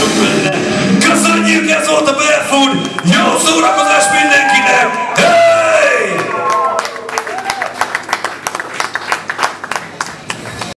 the